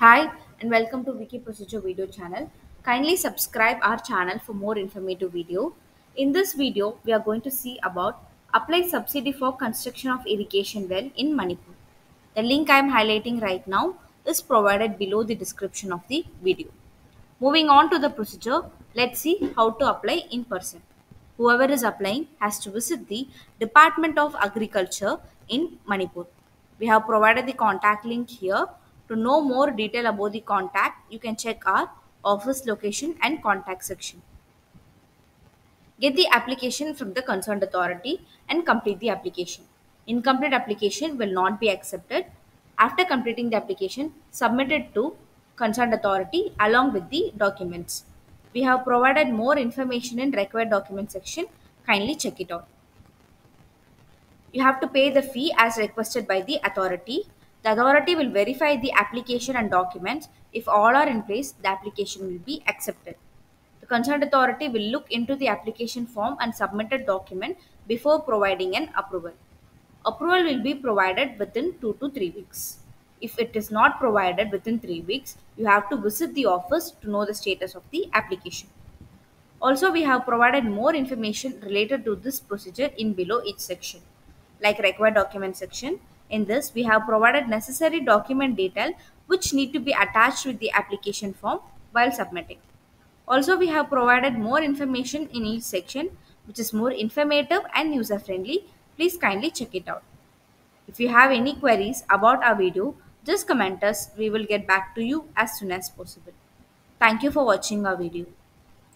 Hi and welcome to Wiki Procedure video channel. Kindly subscribe our channel for more informative video. In this video, we are going to see about apply subsidy for construction of irrigation well in Manipur. The link I am highlighting right now is provided below the description of the video. Moving on to the procedure, let's see how to apply in person. Whoever is applying has to visit the Department of Agriculture in Manipur. We have provided the contact link here. To know more detail about the contact, you can check our office location and contact section. Get the application from the concerned authority and complete the application. Incomplete application will not be accepted. After completing the application, submit it to concerned authority along with the documents. We have provided more information in required document section. Kindly check it out. You have to pay the fee as requested by the authority. The authority will verify the application and documents. If all are in place, the application will be accepted. The concerned authority will look into the application form and submitted document before providing an approval. Approval will be provided within 2 to 3 weeks. If it is not provided within 3 weeks, you have to visit the office to know the status of the application. Also, we have provided more information related to this procedure in below each section. Like required document section, in this we have provided necessary document detail which need to be attached with the application form while submitting. Also, we have provided more information in each section which is more informative and user friendly. Please kindly check it out. If you have any queries about our video, just comment us. We will get back to you as soon as possible. Thank you for watching our video.